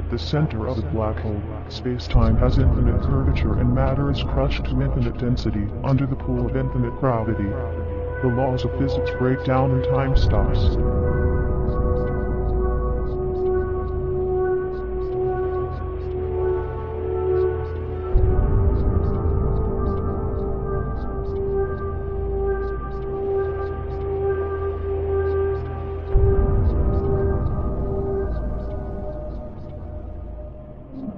the center of a black hole, space-time has infinite curvature and matter is crushed to infinite density under the pull of infinite gravity. The laws of physics break down and time stops.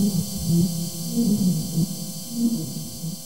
Thank you.